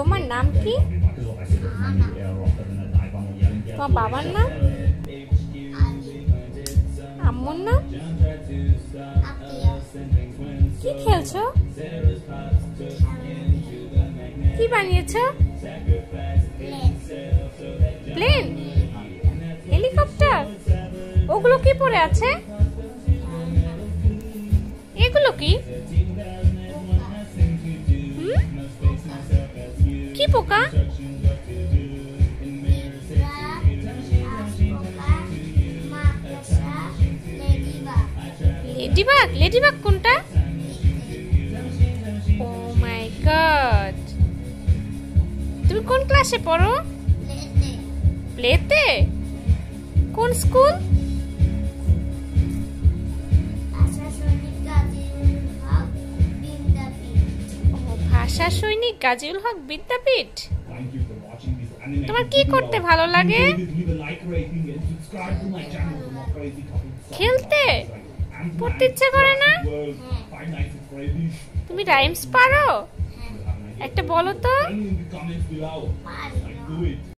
তোমার নাম কি? তোমার বাবার নাম? আম্মুর নাম? কি খেলছো? কি বানিয়েছো? প্লেন? হেলিকপ্টার? ওগুলো কি পরে আছে? এগুলো কি? কি পোকা? লেডিবাগ লেডিবাগ কোনটা? Oh my god. তুমি কোন ক্লাসে পড়ো? প্লেতে কোন স্কুল? ভাষা সৈনিক গাজীউল হক বিদ্যাপীঠ? তোমার কি করতে ভালো লাগে? খেলতে? পড়তে ইচ্ছে করে না? তুমি রাইমস পারো? একটা বলো তো। তো